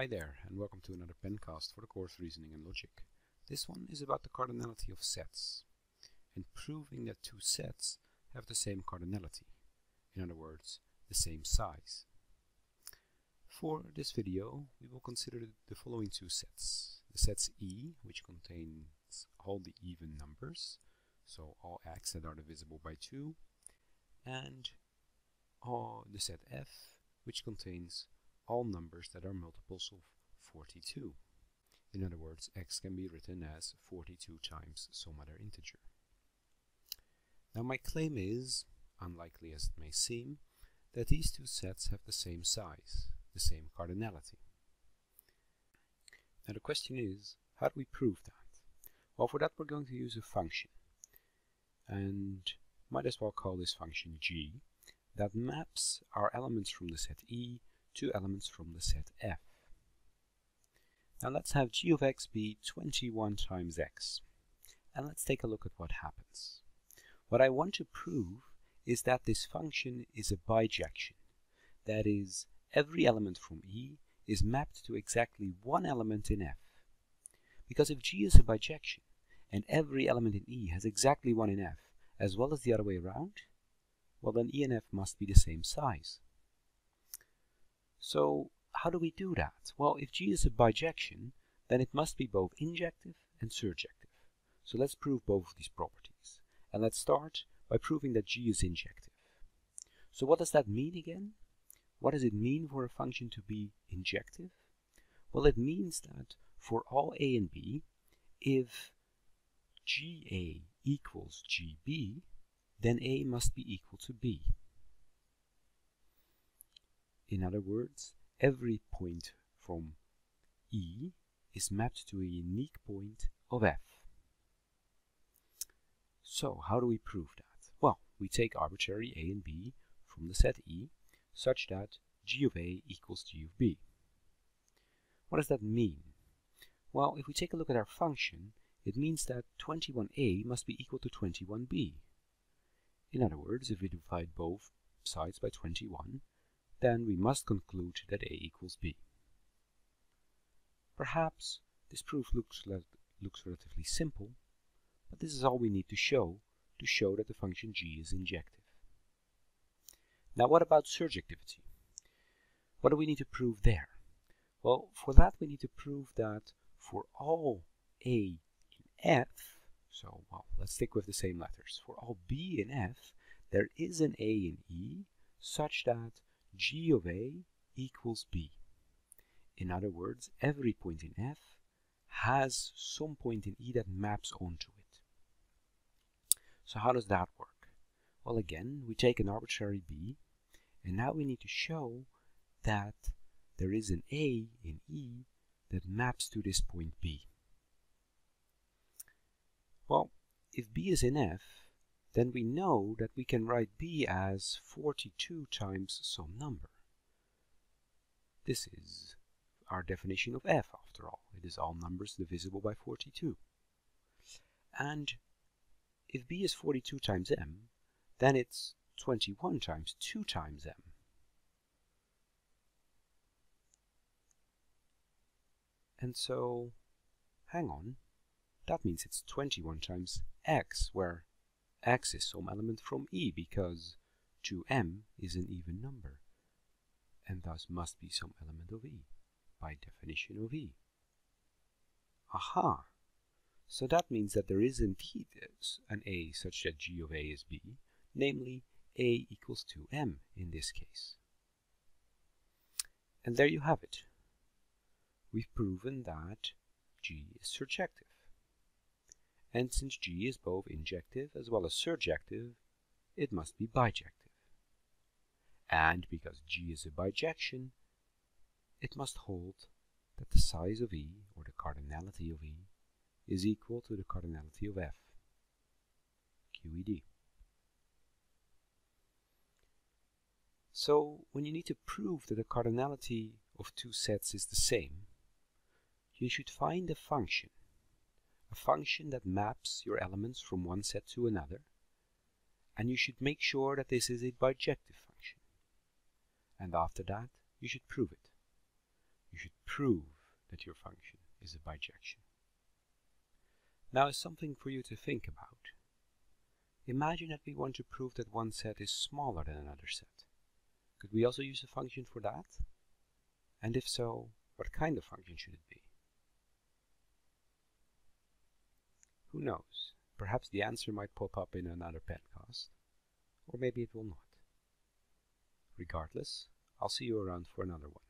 Hi there, and welcome to another pencast for the course Reasoning and Logic. This one is about the cardinality of sets, and proving that two sets have the same cardinality, in other words, the same size. For this video, we will consider the following two sets. The sets E, which contains all the even numbers, so all x that are divisible by 2, and all the set F, which contains all numbers that are multiples of 42. In other words, x can be written as 42 times some other integer. Now my claim is, unlikely as it may seem, that these two sets have the same size, the same cardinality. Now the question is, how do we prove that? Well, for that we're going to use a function. And might as well call this function g, that maps our elements from the set E to elements from the set F. Now let's have g of x be 21 times x. And let's take a look at what happens. What I want to prove is that this function is a bijection. That is, every element from E is mapped to exactly one element in F. Because if G is a bijection, and every element in E has exactly one in F, as well as the other way around, well then E and F must be the same size. So how do we do that? Well, if G is a bijection, then it must be both injective and surjective. So let's prove both of these properties. And let's start by proving that G is injective. So what does that mean again? What does it mean for a function to be injective? Well, it means that for all a and b, if GA equals GB, then A must be equal to B. In other words, every point from E is mapped to a unique point of F. So how do we prove that? Well, we take arbitrary A and B from the set E such that G of A equals G of B. What does that mean? Well, if we take a look at our function, it means that 21a must be equal to 21b. In other words, if we divide both sides by 21, then we must conclude that A equals B. Perhaps this proof looks, looks relatively simple, but this is all we need to show to show that the function g is injective. Now what about surjectivity? What do we need to prove there? Well, for that we need to prove that for all a in f, so well, let's stick with the same letters. For all b in f, there is an a in e such that g of a equals b. In other words, every point in f has some point in e that maps onto it. So how does that work? Well, again, we take an arbitrary b, and now we need to show that there is an a in e that maps to this point b. Well, if b is in f, then we know that we can write b as 42 times some number. This is our definition of f after all. It is all numbers divisible by 42. And if b is 42 times m, then it's 21 times 2 times m. And so, hang on, that means it's 21 times x, where is some element from E because 2m is an even number and thus must be some element of E by definition of E. Aha! So that means that there is indeed an A such that g of A is B, namely A equals 2m in this case. And there you have it. We've proven that G is surjective and since G is both injective as well as surjective, it must be bijective. And because G is a bijection, it must hold that the size of E, or the cardinality of E, is equal to the cardinality of F, QED. So, when you need to prove that the cardinality of two sets is the same, you should find a function a function that maps your elements from one set to another, and you should make sure that this is a bijective function. And after that, you should prove it. You should prove that your function is a bijection. Now something for you to think about. Imagine that we want to prove that one set is smaller than another set. Could we also use a function for that? And if so, what kind of function should it be? Who knows? Perhaps the answer might pop up in another pencast, or maybe it will not. Regardless, I'll see you around for another one.